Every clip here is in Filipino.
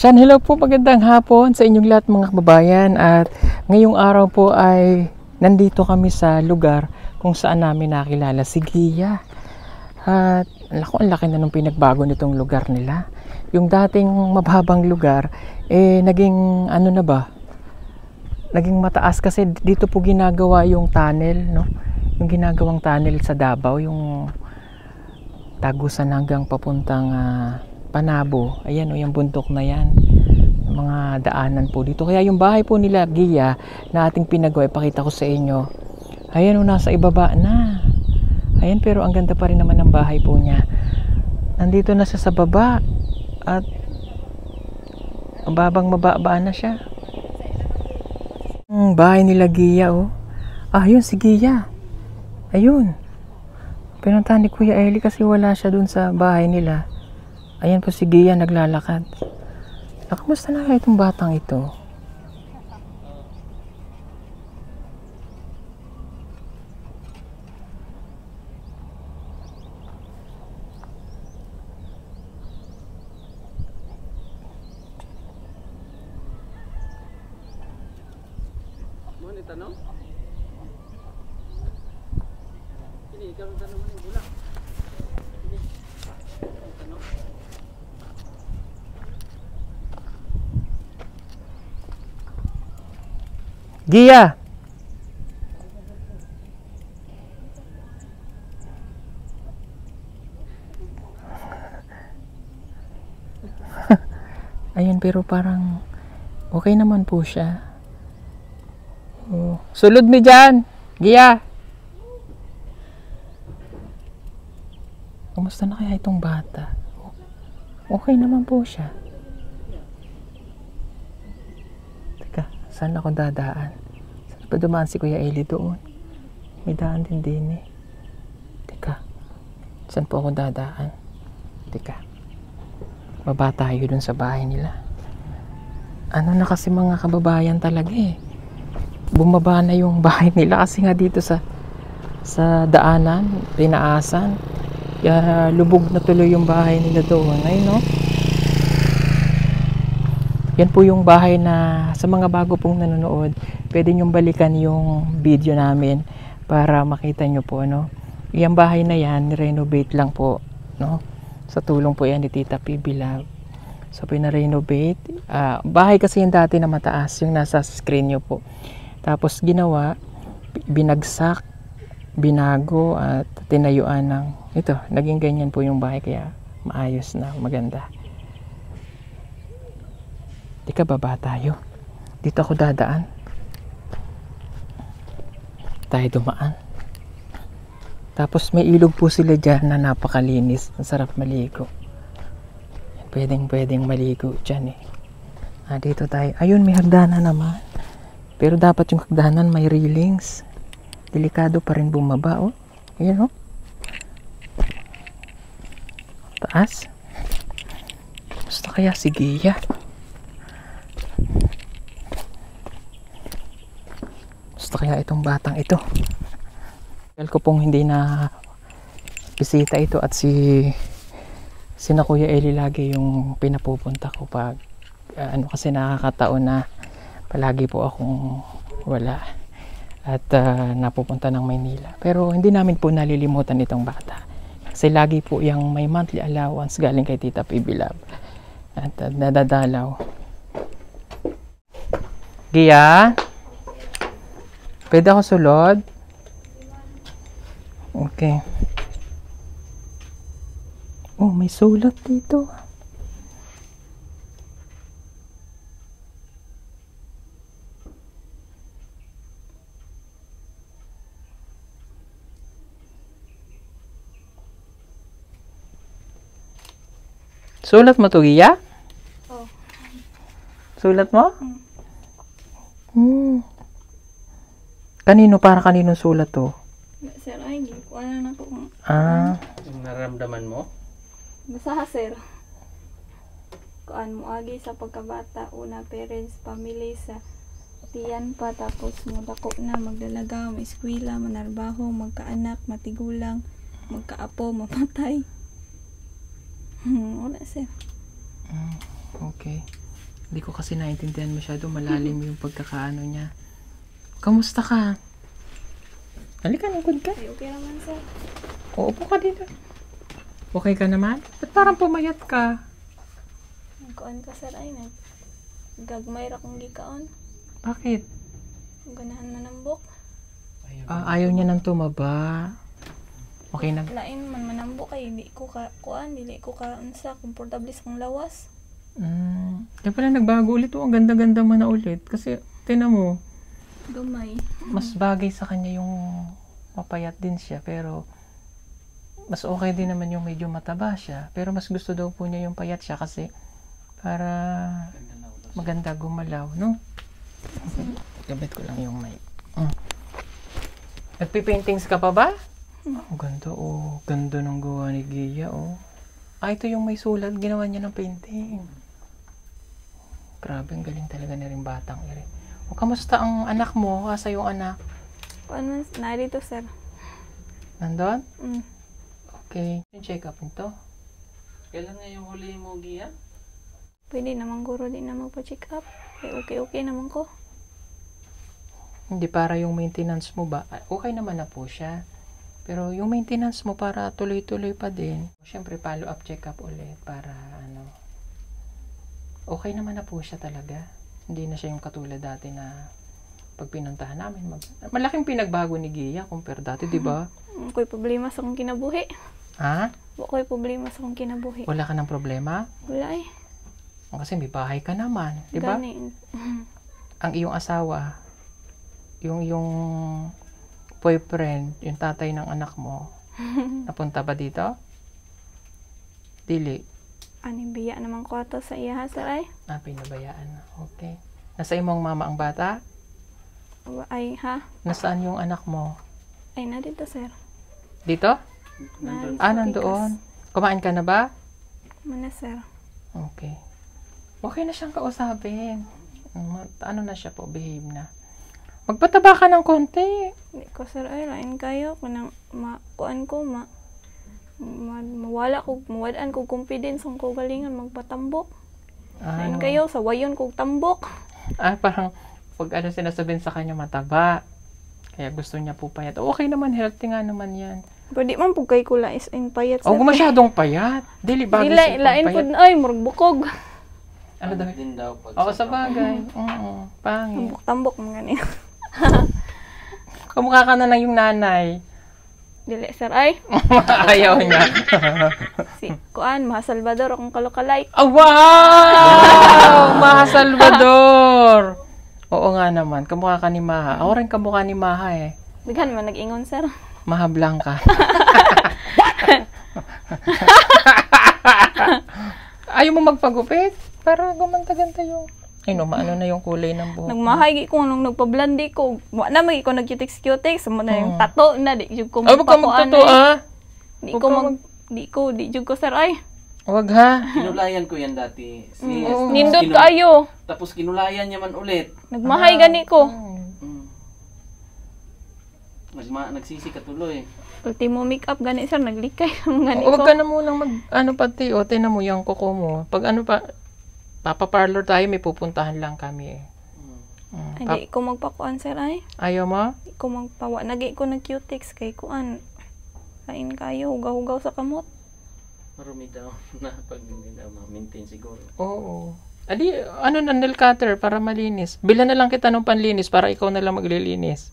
Shan, hello po, magandang hapon sa inyong lahat mga kababayan at ngayong araw po ay nandito kami sa lugar kung saan namin nakilala si Gia. At lako, ang laki na nung pinagbago nitong lugar nila. Yung dating mababang lugar, eh naging ano na ba? Naging mataas kasi dito po ginagawa yung tunnel, no? Yung ginagawang tunnel sa Davao, yung tagusan hanggang papuntang ah, Panabo. Ayan o, yung bundok na yan. Mga daanan po dito. Kaya yung bahay po nila, Gia, na ating pinagawa, ipakita ko sa inyo. Ayan o, nasa ibaba na. Ayan, pero ang ganda pa rin naman ng bahay po niya. Nandito na siya sa baba. At mababang mababa na siya. Hmm, bahay nila Gia oh. Ah, yun si Gia. Ayun. Pinuntahan ni Kuya Eli kasi wala siya dun sa bahay nila. Ayan po si Gia naglalakad. Ah, kamusta na itong batang ito? Mo ni tanong? Ini ikaw ang tanong mo ni bulak. Ini. Ang tanong. Gia! Ayun, pero parang okay naman po siya. Oh. Sulod mi dyan! Gia! Kamusta na kaya itong bata? Okay naman po siya. Teka, saan ako dadaan? Saan ba dumaan si Kuya Eli doon? May daan din din eh. Teka, saan po ako dadaan? Teka, baba tayo dun sa bahay nila. Ano na kasi mga kababayan talaga eh. Bumaba na yung bahay nila kasi nga dito sa sa daanan, pinaasan. Kaya lubog na tuloy yung bahay nila doon. Ayun no? Yan po yung bahay na sa mga bago pong nanonood, pwede nyong balikan yung video namin para makita nyo po, ano. Yung bahay na yan, renovate lang po, no. Sa tulong po yan ni Tita P. Bilab. So, pina-renovate. Ah, bahay kasi yung dati na mataas, yung nasa screen nyo po. Tapos, ginawa, binagsak, binago, at tinayuan ng, ito, naging ganyan po yung bahay, kaya maayos na, maganda. Di ka baba tayo. Dito ako dadaan. Tayo dumaan. Tapos may ilog po sila dyan na napakalinis. Ang sarap maligo. Pwedeng pwedeng maligo dyan eh. Ah, dito tayo. Ayun, may hagdanan naman. Pero dapat yung hagdanan may railings. Delikado pa rin bumaba oh. Ayun oh. Taas. Basta kaya si Gia? Kaya itong batang ito. Tagal ko pong hindi na bisita ito at si sina Kuya Eli lagi yung pinapupunta ko pag ah, ano kasi nakakataon na palagi po akong wala at ah, napupunta ng Maynila. Pero hindi namin po nalilimutan itong bata. Kasi lagi po yung may monthly allowance galing kay Tita Pibilab. At ah, nadadalaw. Gia? Pwede ako sulod? Okay. Oh, may sulat dito. Sulat mo to, Gia? Oo. Sulat mo? Hmm. Kanino? Para kanino sulat to? Sir, ay, hindi ko alam na kung Ah, Yung naramdaman mo? basta sir. Kuan mo agi sa pagkabata, una parents, family sa tiyan pa, tapos mo dako na, magdalaga, may eskwela, manarbaho, magkaanak, matigulang, magkaapo, mapatay. Hmm, wala sir. okay. Hindi ko kasi naintindihan masyado malalim yung pagkakaano niya. Kamusta ka? Halika, nagod ka. Ay, okay naman sir. Uupo ka dito. Okay ka naman? Ba't parang pumayat ka? Kuan ka sir ay nag gagmay ra kong gikaon. Bakit? Ganahan manambok. Ah, ayaw niya nang tumaba. Okay na. Lain man manambok kay di ko ka kuan dili ko ka unsa komportable sa kong lawas. Mm. Kaya pala nagbago ulit. Oh, ang ganda-ganda mo na ulit. Kasi, tinan mo, Gamay. mas bagay sa kanya yung mapayat din siya. Pero, mas okay din naman yung medyo mataba siya. Pero mas gusto daw po niya yung payat siya kasi para maganda gumalaw, no? Gabit ko lang yung mic. Mm. Nagpipaintings ka pa ba? Ang ganda, oh. Ganda ng gawa ni Gia, oh. Ah, ito yung may sulat. Ginawa niya ng painting. Grabe, ang galing talaga na rin batang iri. O, kamusta ang anak mo? Asa yung anak? Kuan man na dito sir. Nandun? Mm. Okay. Yung check up nito. Kailan nga yung huli mo, Gia? Pwede naman guro din na magpa-check up. Ay, okay okay naman ko. Hindi para yung maintenance mo ba? ah, Okay naman na po siya. Pero yung maintenance mo para tuloy-tuloy pa din. Siyempre, follow-up check-up ulit para ano. Okay naman na po siya talaga. Hindi na siya yung katulad dati na pag pinuntahan namin. Mag, malaking pinagbago ni Gia compare dati, di ba? Ako'y problema sa kong kinabuhi. Ha? Ako'y problema sa kong kinabuhi. Wala ka ng problema? Wala eh. Kasi may bahay ka naman, di ba? Ang iyong asawa, yung yung boyfriend, yung tatay ng anak mo, napunta ba dito? Dili. Ani biya naman ko ato sa iya ha, sir ay. Ah, pinabayaan na. Okay. Nasa imong mama ang bata? Wa- Ay ha. Nasaan yung anak mo? Ay na dito sir. Dito? Na, Ah, nandoon. Kumain ka na ba? Mana sir. Okay. Okay na siyang kausapin. Mm, Ano na siya po, behave na. Magpataba ka ng konti. Di ko sir ay lain kayo kanang ma kuan ko ma mawala ko mawadaan ko confidence ang ko galingan magpatambok. Ah, Lain kayo sa wayon kog tambok. Ah, parang pag ano sinasabihin sa kanya mataba. Kaya gusto niya po payat. Okay naman, healthy nga naman yan. Pero di man pug kay kula is in payat oh, masyadong payat. Dili bagay Di sa lain pud ay murag bukog. Ano daw? din daw pag Oo, sa bagay. Oo, pangit. Tambok tambok man gani. Kamukha ka na lang yung nanay. Dili sir ay Ayaw niya. si kuan Ma Salvador akong kalokalike. oh, wow! Maha Salvador! Oo nga naman. Kamukha ka ni Maha. Ako rin kamukha ni Maha eh. Daghan man nag-ingon sir. Maha Blanca. Ayaw mo magpagupit? Para gumanta-ganta yung... Ay no, maano na yung kulay ng buhok. mo. Nagmahay gi ko nung nagpa-blandi ko. Wa na may ko nag-cutex cutex mo na yung Oo. tato na di jud ko Ay, wag ka magpakuan magtato eh. ah. Di ko mag di ko di jud ko sir ay. Wag ha. Kinulayan ko yan dati. Si, Mm, tapos Nindot kaayo. Tapos kinulayan niya man ulit. Nagmahay gani ko. Mm. Nagma, nagsisi ka tuloy. Ultimo makeup gani sir naglikay ang gani ko. ka na munang mag, ano pati, o, tinan mo yung kuko mo. Pag ano pa, papa-parlor tayo, may pupuntahan lang kami eh. Mm. Mm. Ay, Pa- di ko magpakuan sir ay. ayaw mo? Di ko magpawa nagi ko nag cutex kay kuan. Kain kayo hugaw-hugaw sa kamot. Marumi daw na pag hindi daw ma-maintain siguro. Oo. Adi, ano na, nail cutter para malinis. Bilan na lang kita ng panlinis para ikaw na lang maglilinis.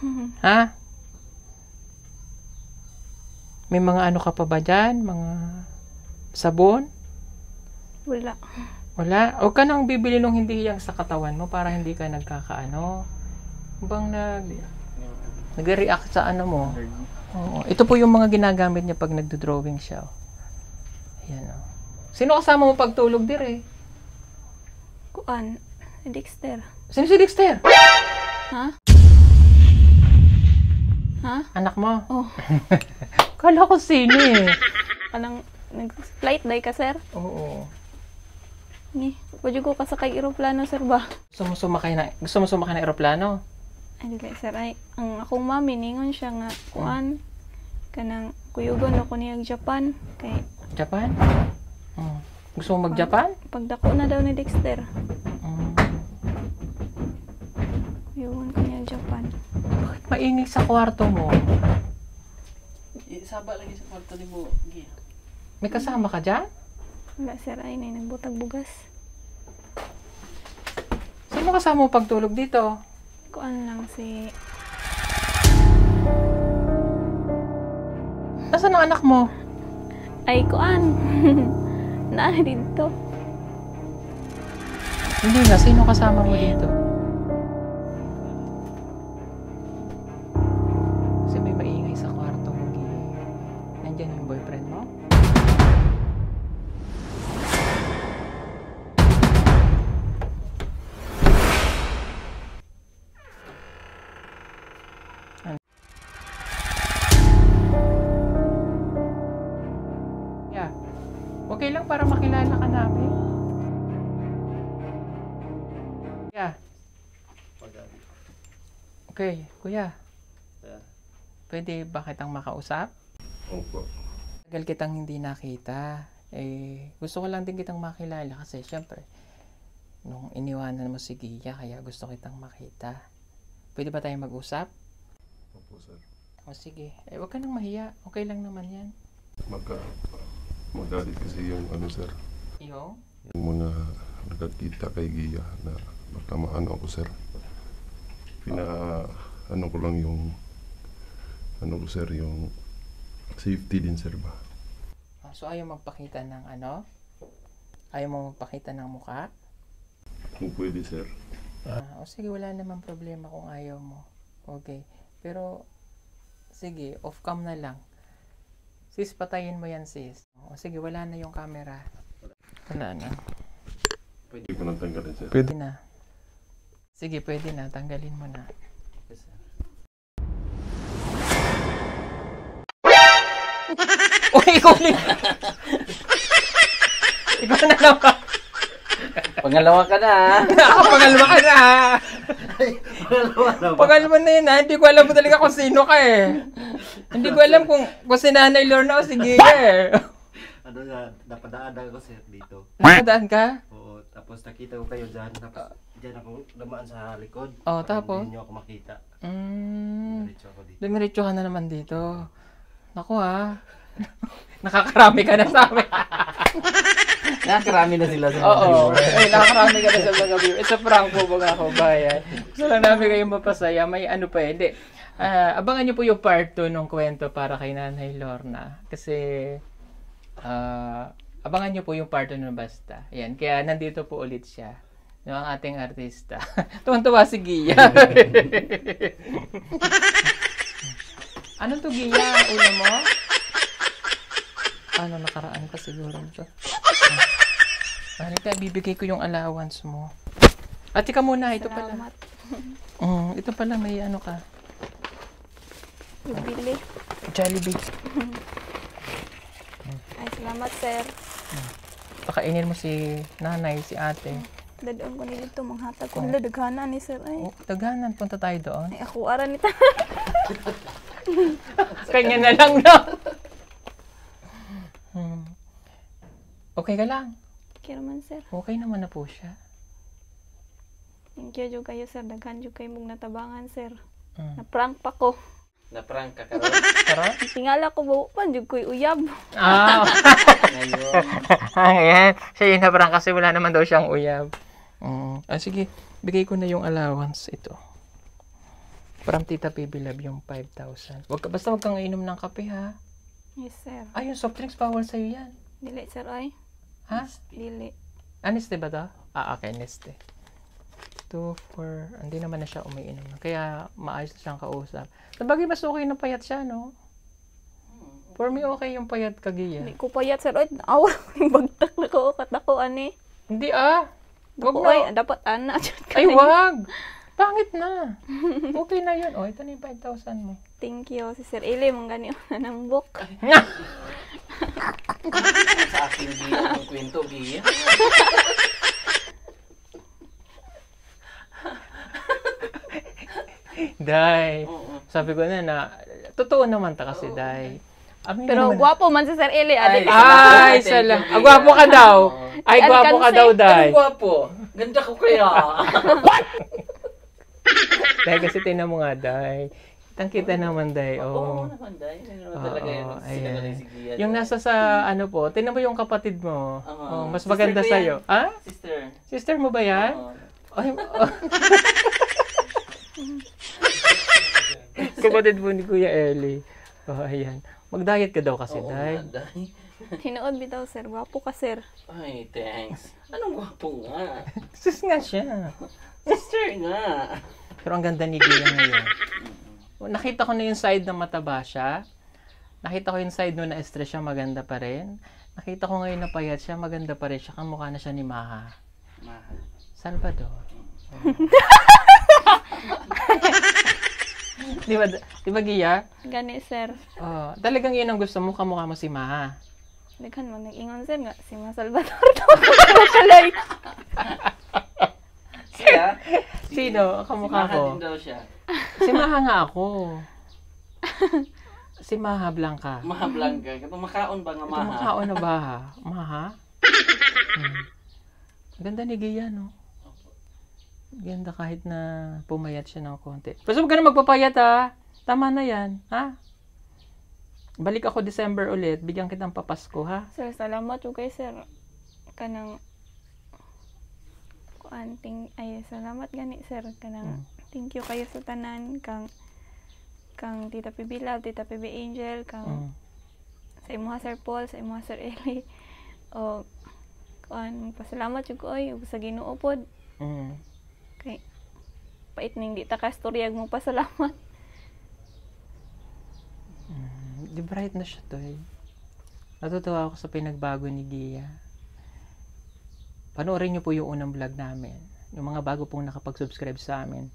Ha? May mga ano ka pa ba dyan? Mga sabon? Wala. Wala. Huwag ka nang bibili nung hindi yang sa katawan mo para hindi ka nagkakaano. Bang nag, nag-react sa ano mo. Oo. Ito po yung mga ginagamit niya pag nagdo-drawing siya. oh. Ayan o. Sino kasama mo pagtulog dir eh? Kuan. Dexter. Sino si Dexter? Ha? Ha? Anak mo? Oh. Kala ko sino eh. Kanang nag-flight day ka sir? Oo. Ni, pwede ko kasakay eroplano sir ba? Gusto mo sumakay na, gusto mo sumakay na eroplano? Ay, dili sir ay ang akong mami ningon siya nga kuan kanang kuyugon ako niyag Japan kay Japan? Mm. Gusto mo mag-Japan? Pagdako na daw ni Dexter. Mm. Iwan ko niya Japan. Bakit maingay sa kwarto mo? Saba lagi sa kwarto ni mo. Gi. May kasama ka dyan? Wala sir ay na nagbutag bugas. Saan mo kasama mo pagtulog dito? Kuan lang si Nasaan ang anak mo? ay kuan. na dito. Hindi nga, sino kasama mo dito? Pwede ba kitang makausap? Opo. Tagal kitang hindi nakita. Eh, gusto ko lang din kitang makilala kasi syempre, nung iniwanan mo si Gia, kaya gusto kitang makita. Pwede ba tayo mag-usap? Opo, sir. O sige, eh wag ka nang mahiya. Okay lang naman yan. Magka... Magalit kasi yung ano, sir. Iyo? Yung mga nagkakita kay Gia na baka maano ako, sir. Pina... Ano ko lang yung... Ano ko, sir, yung... Safety din, sir ba? Ah, So ayaw magpakita ng ano? Ayaw mo magpakita ng muka? Kung pwede, sir. Ah, o sige, wala namang problema kung ayaw mo. Okay. Pero, sige, off-cam na lang. Sis, patayin mo yan, sis. O sige, wala na yung camera. Wala na. Pwede ko nang tanggalin, sir. Pwede na. Sige, pwede na. Tanggalin mo na. Uy, ikaw na. ikaw na naman. Pangalawa ka na ha. Ako, pangalawa ka na. ha? Pangalawa na ba? Pangalawa na yun ha. Hindi ko alam mo talaga kung sino ka eh. Hindi ko alam kung, kung si Nanay Lorna o si Gia eh. ano na, napadaan ko sir dito. Nakadaan ka? Oo, tapos nakita ko kayo dyan. Tapos dyan ako dumaan sa likod. Oh, tapos? Hindi niyo ako makita. Mm. Diretso ako dito. Dumiretso ka na naman dito. Naku ha. Nakakarami ka na sa amin. Nakakarami na sila sa Oo. Ay, nakakarami ka na sa mga view. It's a prank po mga kabayan. Gusto lang namin kayong mapasaya. May ano pa eh. Hindi. Ah, abangan niyo po yung part 2 ng kwento para kay Nanay Lorna. Kasi, ah, abangan niyo po yung part 2 ng basta. Ayan. Kaya nandito po ulit siya. Yung ang ating artista. Tuwan-tuwa si Gia. Anong to, Gia? Ulo mo? Ano, nakaraan pa siguro ito. Halika, bibigay ko yung allowance mo. Ate ka muna, ito pala. Salamat. Mm, ito pala, may ano ka. Bibili. Jollibee. Ay, salamat sir. Pakainin mo si nanay, si ate. Dadon ko ni dito manghatag ko Oh. nila ni sir ay. Oh, taganan, punta tayo doon. Ay ako ara ni ta. Kanya na lang na. Okay ka lang. Kira man sir. Okay naman na po siya. Thank you jud kayo sir daghan jud kay mong natabangan sir. Mm. Na prank pa ko. Na-prank ka karon. Tara. Tingala ko buo pa jud ko'y uyab. Ah. Ngayon. Ayan. Siya yun na parang kasi wala naman daw siyang uyab. Mm. Ah, sige. Bigay ko na yung allowance ito. From Tita PB Love yung 5,000. Wag ka, basta wag kang inom ng kape ha. Yes sir. Ah, yung soft drinks bawal sa'yo yan. Dili sir ay. Ha? Dili. Ah, Neste ba to? Ah, okay, Neste. 2, 4, hindi naman na siya umiinom. Kaya maayos na siyang kausap. Sabagay, mas okay na payat siya, no? For me, okay yung payat kagiya. Dili ko payat sir ay aw bagtak na ko katako ani. Hindi ah. Wag na. ay dapat ana Ay, wag. Pangit na. Okay na yun. Oh, ito na yung 5,000 mo. Thank you si Sir Ili mong gani na ng book. sa akin giya. Ang kwento giya. Day. Oo. Sabi ko na na, totoo naman ta kasi, Day. Amin Pero naman. gwapo man si Sir Eli. Adi. Ay, Thank sala. Ah, gwapo ka daw. Ay, Ay, gwapo ka daw, Day. Anong gwapo? Ganda ko kaya. Dahil kasi tinan mo nga, Day. Kitang kita naman, Day. Oo Oh. naman, Day. Ano talaga yan. Sila na si Gia. Yung nasa sa, ano po, tinan mo yung kapatid mo. Oo. Oh, mas Sister maganda ko yan. sa'yo. Ah? Sister. Sister mo ba yan? Oo. Ay, oh. kapatid mo ni Kuya Eli. Oh, ayan. Mag-diet ka daw kasi, Oo Day. Day. Hinood bitaw, Sir. Gwapo ka, Sir. Ay, thanks. Anong gwapo nga? Sus nga siya. Sister nga. Pero ang ganda ni Gia ngayon. Nakita ko na yung side na mataba siya. Nakita ko yung side no na stress siya, maganda pa rin. Nakita ko ngayon na payat siya, maganda pa rin siya. Kamukha na siya ni Maha. Mahal. Salvador. di ba, di ba Gia? Gani, Sir. Oh, talagang yun ang gusto mo, kamukha mo si Maha. Daghan man nag-ingon, Sir, nga. Si Ma Salvador daw. Siya? Sino? Si Kamukha ko. din daw siya. Si Maha nga ako. Si Maha Blanca. Maha Blanca. Kapag makaon ba nga Ito maha? makao na ba ha? Maha? Hmm. Ganda ni Gia, no? Ganda kahit na pumayat siya ng konti. Basta huwag ka na magpapayat, ha? Tama na yan, ha? Balik ako December ulit. Bigyan kitang papasko, ha? Sir, salamat po kay Sir. Kanang kuan ting ay salamat gani sir kanang thank you kayo sa tanan kang kang Tita PB Love, Tita PB Angel, kang Mm. sa imuha Sir Paul, sa imuha Sir Eli. O kuan pasalamat jud ko oy sa Ginoo pod Mm. kay pait ning di ta kastoryag mo pasalamat. Di bright na siya to, eh. Natutuwa ako sa pinagbago ni Gia. Panoorin niyo po yung unang vlog namin. Yung mga bago pong nakapag-subscribe sa amin.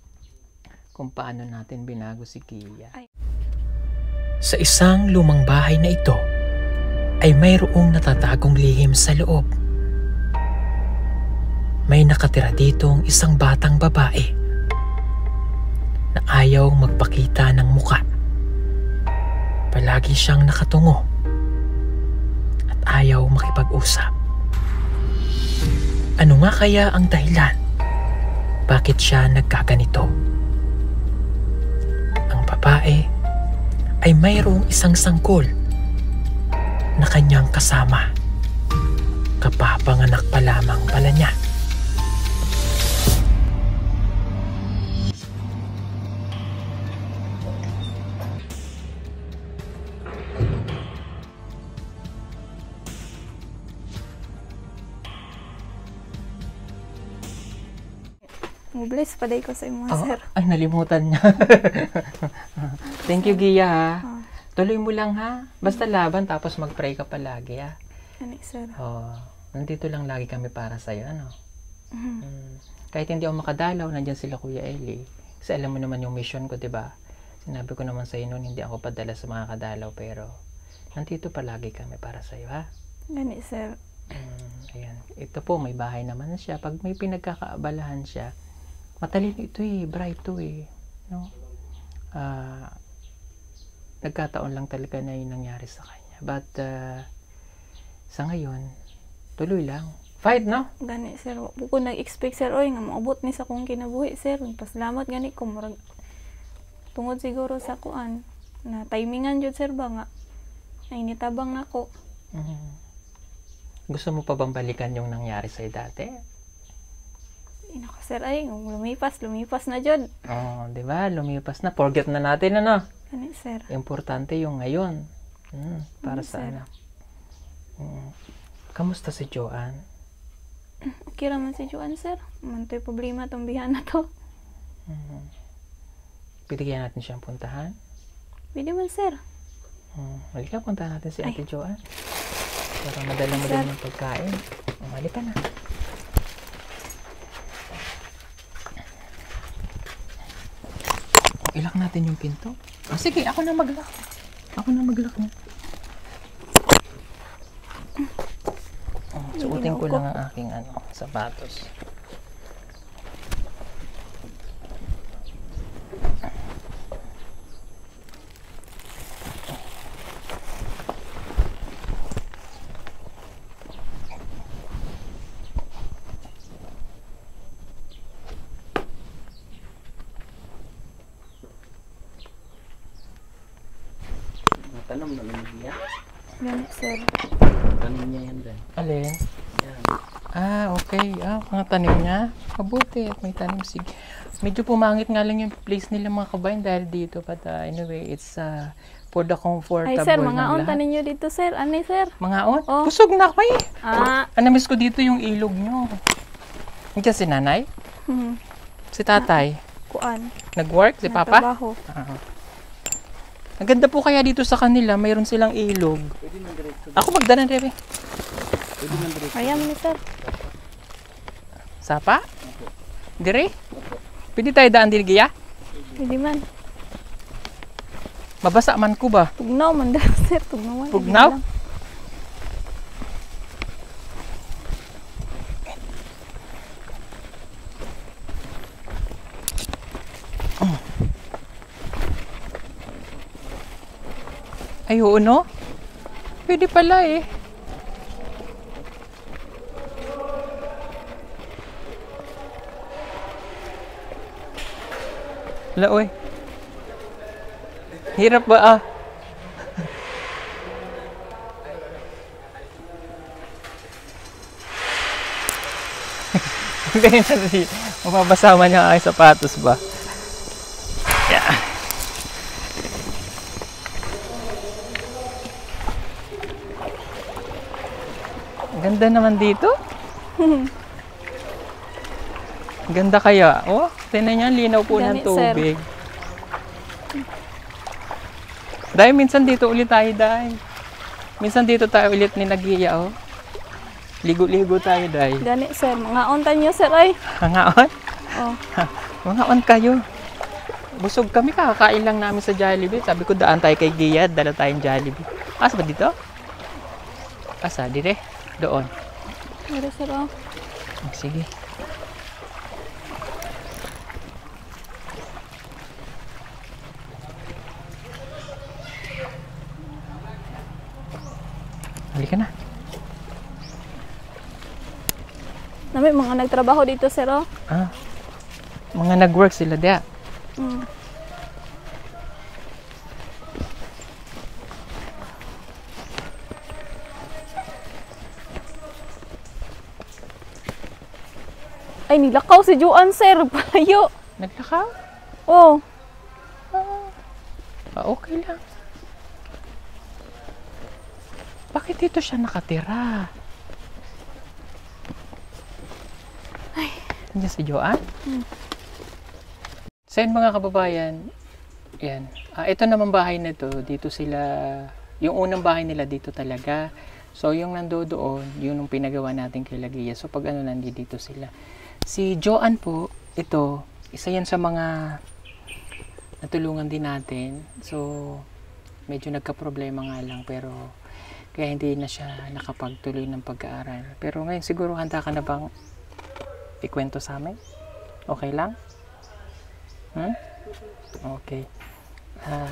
Kung paano natin binago si. Ay. Sa isang lumang bahay na ito ay mayroong natatagong lihim sa loob. May nakatira ditong isang batang babae na ayaw magpakita ng muka. Palagi siyang nakatungo at ayaw makipag-usap. Ano nga kaya ang dahilan? Bakit siya nagkaganito? Babae ay mayroong isang sangkol na kanyang kasama. Kapapanganak pa lamang pala niya. Bless pa ko sa imuha Oh, sir. ay, nalimutan niya. Thank you, Gia. ha. Ah. Tuloy mo lang, ha? Basta laban, tapos mag-pray ka palagi, ha? Gani sir. Oh, nandito lang lagi kami para sa'yo, ano? Mhm. Mm. Kahit hindi ako makadalaw, nandyan sila Kuya Eli. Kasi alam mo naman yung mission ko, di ba? Sinabi ko naman sa'yo noon, hindi ako padala sa mga kadalaw, pero nandito palagi kami para sa'yo, ha? Gani sir. Mm, ayan. Ito po, may bahay naman siya. Pag may pinagkakaabalahan siya, matalino ito eh, bright to eh. No? Ah, nagkataon lang talaga na yung nangyari sa kanya. But, ah, sa ngayon, tuloy lang. Fight, no? Gani sir. Wa po ko nag-expect sir oy nga maabot ni sa kong kinabuhi sir. Pasalamat gani ko murag tungod siguro sa kuan na timingan jud sir ba nga nainitabang nako. Mhm. Gusto mo pa bang balikan yung nangyari sa'yo dati? Inako sir ay lumipas lumipas na jud. Oo, di ba? Lumipas na. Forget na natin, ano? Gani sir. Importante yung ngayon. Mm, para Mm, sa sir. ano. Mm. Kamusta si Joanne? Okay raman si Juan sir. Mantoy problema tong bihan na to. Mhm. Bibigyan natin siyang puntahan. Pwede man sir. Hmm. Halika, puntahan natin si Ay. Ate Joanne. Para madala mo din yung pagkain. Oh, halika na. Natin yung pinto. Ah, sige, ako na maglak. Ako na maglak niya. Oh, suotin ko lang ang aking ano, sapatos. tanong na niya. Gani, sir. Tanim niya yan dyan. Alin? Yan. Ah, okay. Ah, mga tanim niya. Mabuti at may tanim. Sige. Medyo pumangit nga lang yung place nila mga kabayan dahil dito. But uh, anyway, it's uh, for the comfortable Ay, sir, ng mga on tanin nyo dito, sir. Ano, sir? Mga on? Oh. Busog na ako eh. Ah, Ah, namiss ko dito yung ilog nyo. Nandiyan si nanay? hmm, Si tatay? kuan. Nag-work? Si papa? Trabaho. Ah. Ang ganda po kaya dito sa kanila, mayroon silang ilog. Pwede. Ako magdala Rebe. Pwede man diretso. Ayan, sir. Sapa? Dire? Pwede tayo daan din giya? Hindi man. Mabasa man ko ba? Tugnaw man daw, sir. Tugnaw man. Lang. Ay, oo, no? Pwede pala eh. Wala, oy. Hirap ba ah? Ganyan na si mapapasama niya ay sapatos ba? Yeah. Ganda naman dito. Ganda kaya. Oh, tinan niya, linaw po ng Gani, sir. tubig. Dahil minsan dito ulit tayo, dahil. Minsan dito tayo ulit ni Nagiya, oh. Ligo-ligo tayo, dahil. Gani, sir. Mga on tan nyo, sir. Ay. Hangaon? Oh. Mga on kayo. Busog kami, kakakain lang namin sa Jollibee. Sabi ko, daan tayo kay Gia, dala tayong Jollibee. Asa ba dito? Asa, dire? Doon. Pero, sir, oh. Sige. Halika na. Nami, mga nagtrabaho dito, sir, oh. Ah. Mga nag-work sila diya. Mm. Ay, nilakaw si Juan, sir. Palayo. Naglakaw? Oh. Ah, okay lang. Bakit dito siya nakatira? Ay. Nandiyan si Joanne? So yun mga kababayan, yan. Ah, ito naman bahay na to, dito sila, yung unang bahay nila dito talaga. So yung nando doon, yun yung pinagawa natin kay Lagia. So pag ano, nandito sila. Si Joanne po, ito, isa yan sa mga natulungan din natin. So, medyo nagka-problema nga lang pero kaya hindi na siya nakapagtuloy ng pag-aaral. Pero ngayon siguro handa ka na bang ikwento sa amin? Okay lang? Hmm? Okay. Ah,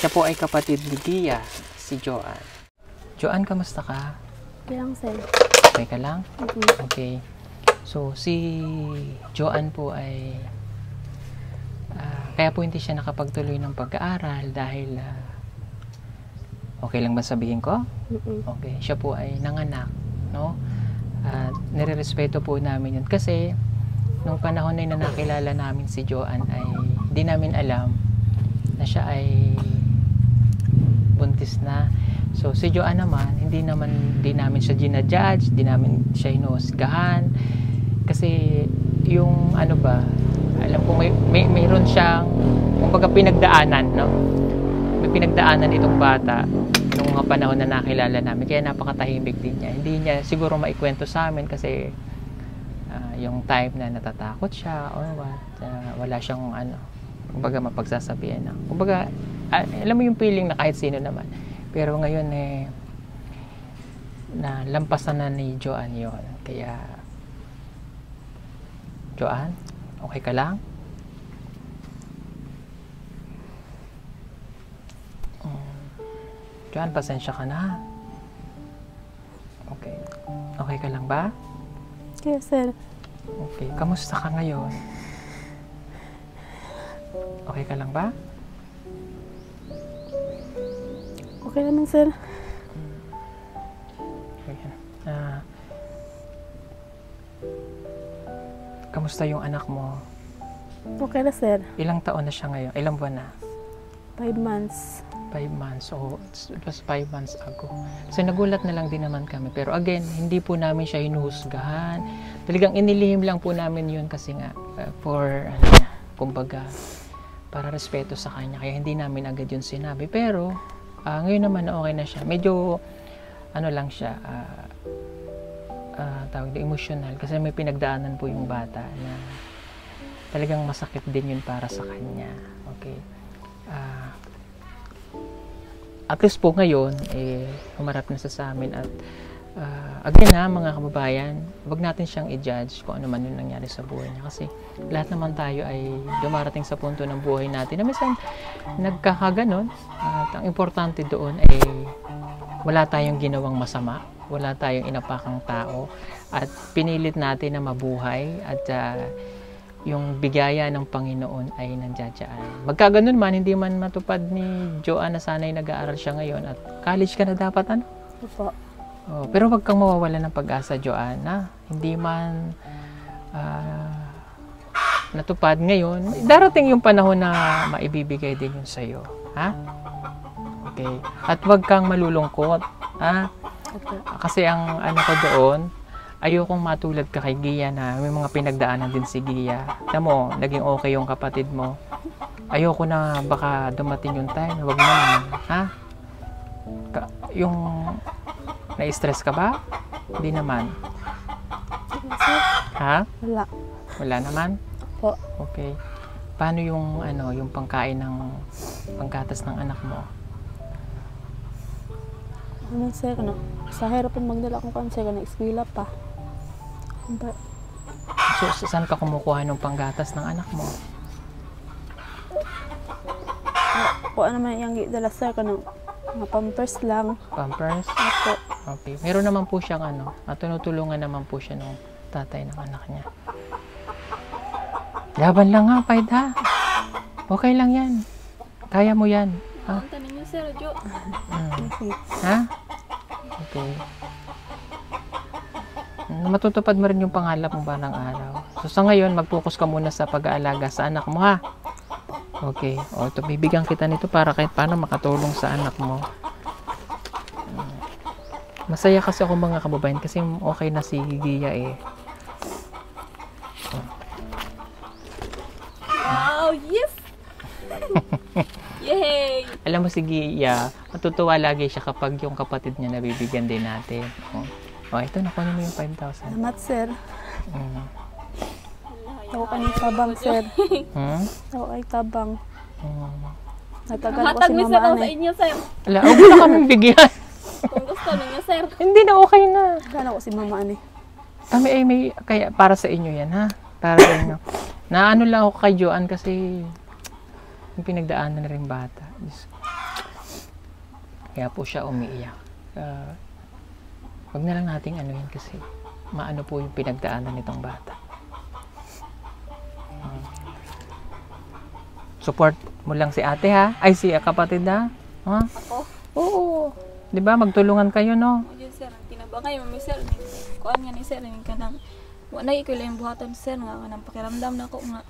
siya po ay kapatid ni Gia, si Joanne. Joanne, kamusta ka? Kailang, sir. Okay ka lang? Okay. So, si Joanne po ay ah, kaya po hindi siya nakapagtuloy ng pag-aaral dahil ah, okay lang ba sabihin ko? Okay, siya po ay nanganak, no? At nirerespeto po namin yun kasi nung panahon na nakilala namin si Joanne ay di namin alam na siya ay buntis na. So si Joanne naman, hindi naman di namin siya ginajudge, di namin siya hinuhusgahan kasi yung ano ba, alam ko may, may mayroon siyang kumbaga pinagdaanan, no? May pinagdaanan itong bata nung mga panahon na nakilala namin. Kaya napakatahimik din niya. Hindi niya siguro maikwento sa amin kasi ah, yung time na natatakot siya or what, ah, wala siyang ano, kumbaga mapagsasabihan na. Kumbaga, ah, alam mo yung feeling na kahit sino naman. Pero ngayon eh, na lampasan na ni Joanne yon Kaya, Joanne, okay ka lang? Joanne, pasensya ka na. Okay. Okay ka lang ba? Yes, sir. Okay. Kamusta ka ngayon? Okay ka lang ba? Okay naman, sir. Ayan. Ah, kamusta yung anak mo? Okay na, sir. Ilang taon na siya ngayon? Ilang buwan na? Five months. Five months. So, it was five months ago. So, nagulat na lang din naman kami. Pero again, hindi po namin siya hinuhusgahan. Talagang inilihim lang po namin yun kasi nga, uh, for, ano, kumbaga, para respeto sa kanya. Kaya hindi namin agad yun sinabi. Pero, ah, ngayon naman na okay na siya. Medyo, ano lang siya, ah, ah, tawag na emotional. Kasi may pinagdaanan po yung bata na talagang masakit din yun para sa kanya. Okay. Ah, at least po ngayon, eh, humarap na siya sa amin at ah, again na mga kababayan, wag natin siyang i-judge kung ano man yung nangyari sa buhay niya kasi lahat naman tayo ay dumarating sa punto ng buhay natin na minsan nagkakaganon at ang importante doon ay wala tayong ginawang masama, wala tayong inapakang tao at pinilit natin na mabuhay at ah, yung bigaya ng Panginoon ay nandiyadyaan. Magkaganon man, hindi man matupad ni Joanne na sana'y nag-aaral siya ngayon at college ka na dapat ano? Opo. Oh, pero wag kang mawawala ng pag-asa, Joanna. Hindi man ah, natupad ngayon, darating yung panahon na maibibigay din yun sa'yo. Ha? Okay. At wag kang malulungkot. Ha? Opo. Kasi ang ano ko doon, ayokong matulad ka kay Gia na may mga pinagdaanan din si Gia. Alam mo, naging okay yung kapatid mo. Ayoko na baka dumating yung time. Huwag naman. Ha? Ka- yung na-stress ka ba? Hindi naman. Ha? wala. Wala naman? Po. Okay. Paano yung ano, yung pangkain ng panggatas ng anak mo? Ano, sir, ano? Sa hirap ang magdala ko kan, sir, na eskwela pa. Ba, So, sa- saan ka kumukuha ng panggatas ng anak mo? kung ano man yung dala, sir, kanang mga pampers lang. Pampers? Opo. Okay. Meron naman po siyang ano, at tinutulungan naman po siya ng tatay ng anak niya. Laban lang nga, Paid ha. Okay lang yan. Kaya mo yan. Ha? Ang tanong niyo, sir, Jo. Mm. Ha? Okay. Matutupad mo rin yung pangalap mo ba ng araw. So sa ngayon, mag-focus ka muna sa pag-aalaga sa anak mo ha. Okay. O, ito, bibigyan kita nito para kahit paano makatulong sa anak mo. Masaya kasi ako mga kababayan kasi okay na si Gia eh. Wow, yes! Yay! Alam mo si Gia, matutuwa lagi siya kapag yung kapatid niya nabibigyan din natin. O, oh, ito, nakunin mo yung 5,000. Salamat, sir. Mm. Ako kanang tabang, sir. Hmm? Ako ay tabang. Mm. Natagal ko si mama ako sa inyo, sir. Ala, huwag na kami bigyan. Kung gusto ninyo, sir. Hindi na, okay na. Kala ko si mama anay. Kami ay may, kaya para sa inyo yan, ha? Para sa inyo. Na ano lang ako kay Joanne kasi yung pinagdaanan na rin bata. Diyos. Kaya po siya umiiyak. Uh, wag na lang nating ano yun kasi maano po yung pinagdaanan nitong bata. Support mo lang si ate ha? Ay si kapatid ha? Ha? Ako? Oo. 'Di ba magtulungan kayo no? O yun, sir. Ang tinabangay, mami, sir. Kuan nga ni sir. Yung kanang, wala na ikaw lang buhatan, sir. Nga kanang pakiramdam na ako nga.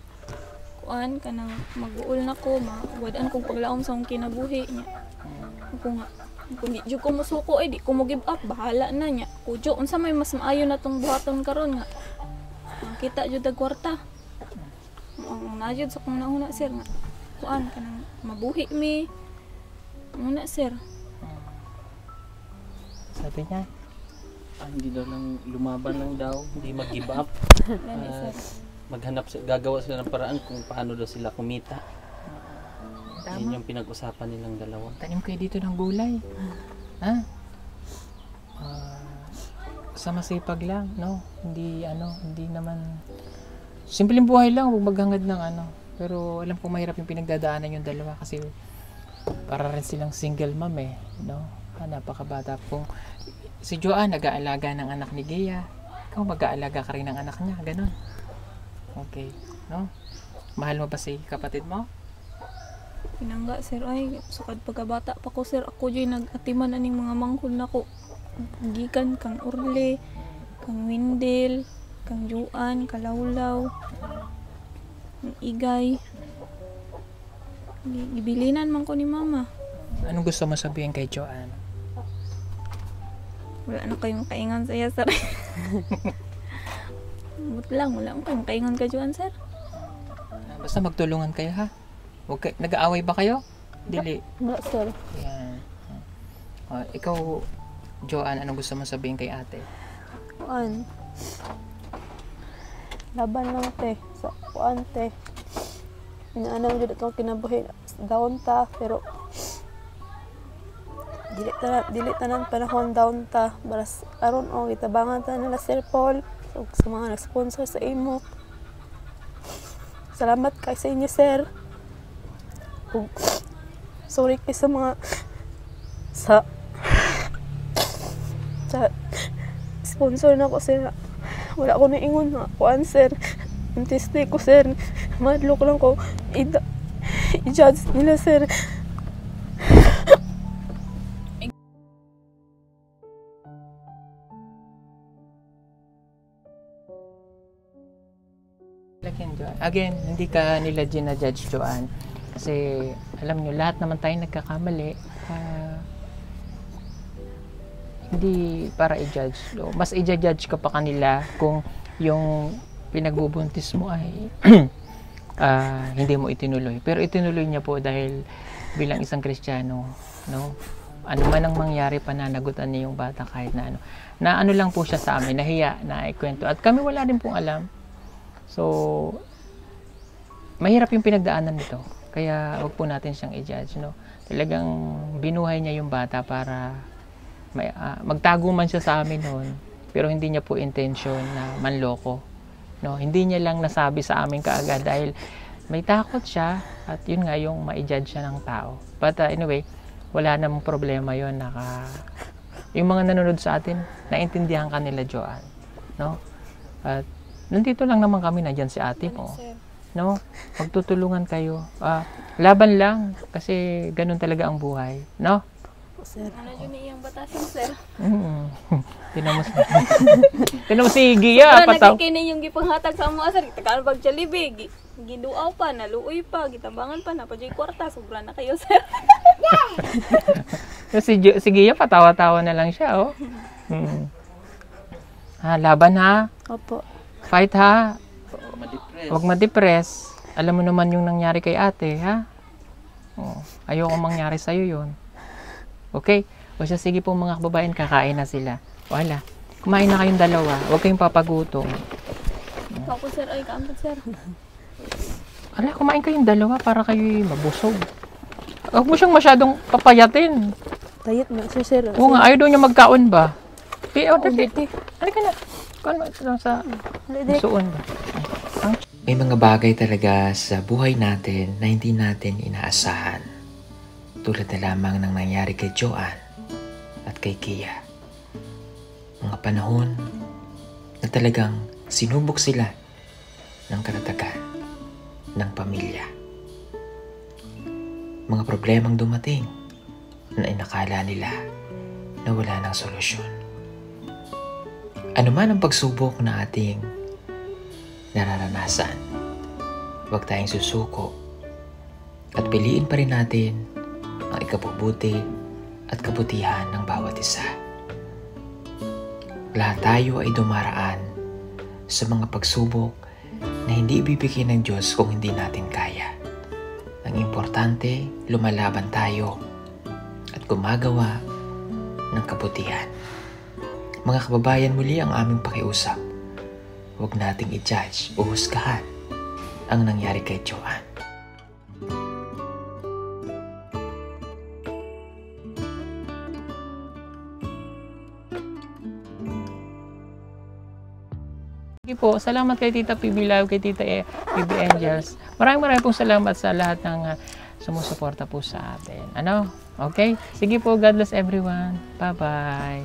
Kuan, kanang mag-uul na ko. Mawadaan kong paglaom sa akong kinabuhi niya. Ako nga. Kung di ko musuko eh, di ko mo give up. Bahala na niya. Kujo, unsa may mas maayo na tong buhaton karon nga. Ang kita jud ang kwarta. Ang najud sa kong nauna, sir. Nga. Kuan, kanang mabuhi mi. Muna, sir. Sabi niya. Ah, hindi daw lang lumaban lang daw, hindi mag-give up. Gani, sir. Maghanap si- gagawa sila ng paraan kung paano daw sila kumita. Yun Tama. yung pinag-usapan nilang dalawa. Tanim kayo dito ng gulay. Ha? Ah, sa masipag lang, no? Hindi, ano, hindi naman... Simpleng buhay lang, huwag maghangad ng ano. Pero alam ko mahirap yung pinagdadaanan yung dalawa kasi para rin silang single mom eh, no? Ah, napakabata. Kung si Joanne nag-aalaga ng anak ni Gia, ikaw mag-aalaga ka rin ng anak niya, ganun. Okay, no? Mahal mo ba si kapatid mo? Pinangga sir ay sukad pagkabata pa ko sir ako joy nagatiman aning mga manghod nako. Gikan kang Urle, kang Windel, kang Juan, Kalawlaw, ang Igay. Gi- Gibilinan man ko ni mama. Anong gusto mo sabihin kay Joanne? Wala na kayong kaingan sa iya sir. But lang, wala akong kaingan ka Juan sir. Basta magtulungan kayo ha. Huwag kay- nag-aaway ba kayo? Dili. Wala, sir. Yan. Ah, ikaw, Joanne, anong gusto mo sabihin kay ate? Kuan. Laban lang, te. Sa kuan, te. Inaanaw dito itong kinabuhi. Down ta, pero dili tanan dili tanan panahon down ta baras aron o gitabangan ta nila Sir Paul so, sa mga nag-sponsor sa imo salamat kay sa inyo sir Ug, sorry kay sa mga sa sa sponsor na ko sir. Wala ko na ingon nga kuan sir? Intiste ko sir. Madlo ko lang ko. I-judge nila sir. Again, hindi ka nila ginajudge, Joanne. Kasi, alam nyo, lahat naman tayo nagkakamali. Ah, hindi para i-judge. So, mas i-judge ka pa kanila kung yung pinagbubuntis mo ay ah, hindi mo itinuloy. Pero itinuloy niya po dahil bilang isang Kristiyano, no? Ano man ang mangyari, pananagutan niya yung bata kahit na ano. Na ano lang po siya sa amin, nahiya na ikwento. At kami wala rin pong alam. So, mahirap yung pinagdaanan nito. Kaya wag po natin siyang i-judge, no? Talagang binuhay niya yung bata para may, ah, magtago man siya sa amin noon, pero hindi niya po intention na manloko. No, hindi niya lang nasabi sa amin kaagad dahil may takot siya at yun nga yung ma-judge siya ng tao. But ah, anyway, wala namang problema yon naka yung mga nanonood sa atin, naintindihan ka nila Joanne, no? At nandito lang naman kami na si ate mo. No? Magtutulungan kayo. Ah, laban lang kasi ganun talaga ang buhay, no? sir Ano yun iyang batasin sir? Mm. Tinan mo si Tinan mo si Gia, Wala pataw. nagkikini yung gipanghatag sa mga sir. Tagaan pag Jollibee. gi- Giduaw pa, naluoy pa, gitabangan pa, napadyoy kwarta. Sobra na kayo sir. si, si Gia, patawa-tawa na lang siya, oh. Mm. Ha, laban ha. opo Fight ha. Ma-depress. Huwag ma-depress. Alam mo naman yung nangyari kay ate, ha? Oh, ayoko mangyari sa'yo yun. Okay? O siya, sige po mga kababayan, kakain na sila. Wala. Kumain na kayong dalawa. Huwag kayong papagutom. Ako sir, ay kaambot sir. Ala, kumain kayong dalawa para kayo mabusog. Huwag mo siyang masyadong papayatin. diet na sir sir Oo nga, ayaw daw niya magkaon ba? Eh, oh, dali. Dito. Halika na. Kuan mo ito sa suon ba? May mga bagay talaga sa buhay natin na hindi natin inaasahan. Tulad na lamang ng nangyari kay Joanne at kay Kia. Mga panahon na talagang sinubok sila ng karatagan ng pamilya. Mga problemang dumating na inakala nila na wala ng solusyon. Ano man ang pagsubok na ating nararanasan. Huwag tayong susuko at piliin pa rin natin ang ikabubuti at kabutihan ng bawat isa. Lahat tayo ay dumaraan sa mga pagsubok na hindi ibibigay ng Diyos kung hindi natin kaya. Ang importante, lumalaban tayo at gumagawa ng kabutihan. Mga kababayan, muli ang aming pakiusap huwag nating i-judge o husgahan ang nangyari kay Joanne. Sige po, salamat kay Tita PB Live, kay Tita eh, PB Angels. Maraming maraming pong salamat sa lahat ng ah, sumusuporta po sa atin. Ano? Okay? Sige po, God bless everyone. Bye-bye.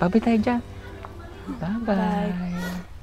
Bye-bye tayo dyan. Bye-bye.